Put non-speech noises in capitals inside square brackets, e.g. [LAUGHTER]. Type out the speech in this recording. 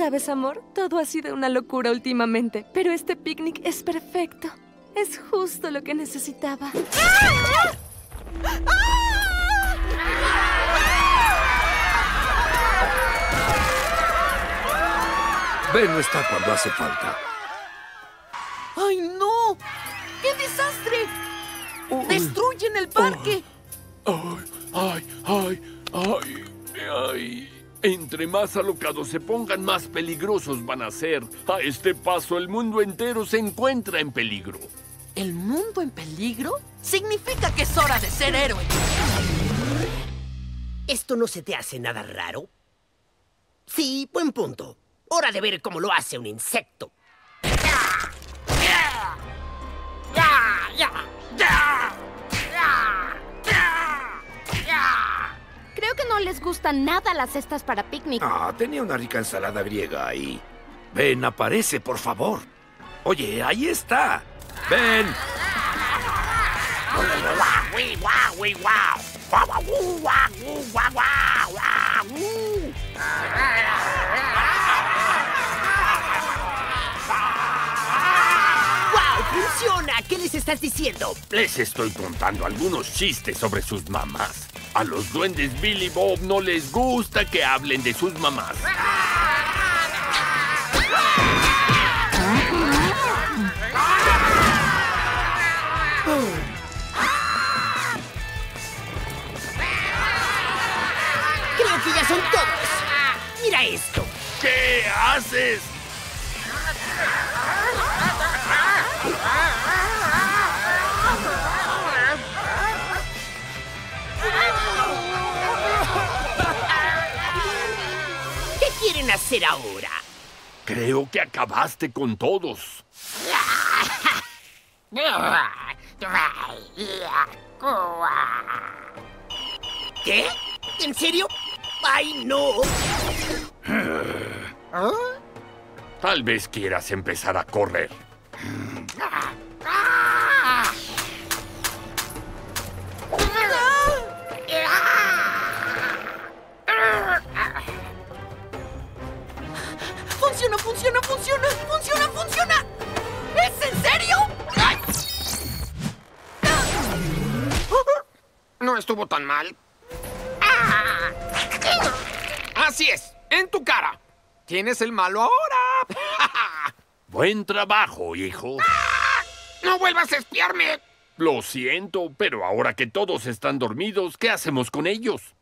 Sabes, amor, todo ha sido una locura últimamente, pero este picnic es perfecto. Es justo lo que necesitaba. Ben no está cuando hace falta. ¡Ay, no! ¡Qué desastre! ¡Destruyen el parque! Entre más alocados se pongan, más peligrosos van a ser. A este paso, el mundo entero se encuentra en peligro. ¿El mundo en peligro? Significa que es hora de ser héroe. ¿Esto no se te hace nada raro? Sí, buen punto. Hora de ver cómo lo hace un insecto. Creo que no les gustan nada las cestas para picnic. Ah, tenía una rica ensalada griega ahí. Ben, aparece, por favor. Oye, ahí está. Ben. ¡Wow! ¡Funciona! ¿Qué les estás diciendo? Les estoy contando algunos chistes sobre sus mamás. A los duendes Billy Bob no les gusta que hablen de sus mamás. Creo que ya son todos. Mira esto. ¿Qué haces? ¿Qué quieren hacer ahora? Creo que acabaste con todos. ¿Qué? ¿En serio? ¡Ay, no! Tal vez quieras empezar a correr. ¡Funciona, funciona, funciona! ¡Funciona, funciona! ¿Es en serio? ¡Ay! No estuvo tan mal. Ah. Así es, en tu cara. Tienes el malo ahora. [LAUGHS] Buen trabajo, hijo. No vuelvas a espiarme. Lo siento, pero ahora que todos están dormidos, ¿qué hacemos con ellos?